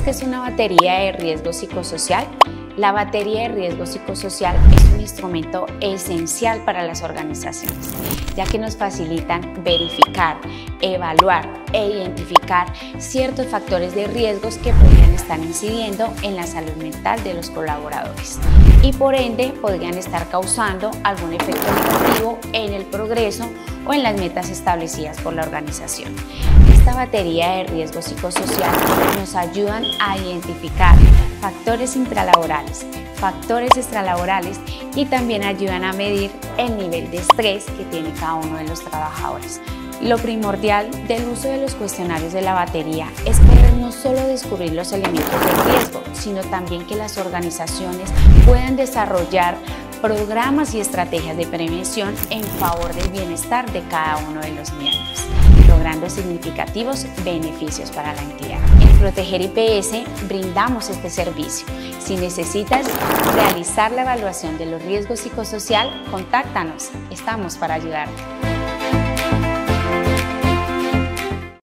¿Sabes qué es una batería de riesgo psicosocial? La batería de riesgo psicosocial es un instrumento esencial para las organizaciones, ya que nos facilitan verificar, evaluar e identificar ciertos factores de riesgos que podrían estar incidiendo en la salud mental de los colaboradores y por ende podrían estar causando algún efecto negativo en el progreso o en las metas establecidas por la organización. Esta batería de riesgo psicosocial nos ayudan a identificar factores intralaborales, factores extralaborales y también ayudan a medir el nivel de estrés que tiene cada uno de los trabajadores. Lo primordial del uso de los cuestionarios de la batería es poder no solo descubrir los elementos de riesgo, sino también que las organizaciones puedan desarrollar programas y estrategias de prevención en favor del bienestar de cada uno de los miembros, logrando significativos beneficios para la entidad. En Proteger IPS brindamos este servicio. Si necesitas realizar la evaluación de los riesgos psicosocial, contáctanos. Estamos para ayudarte.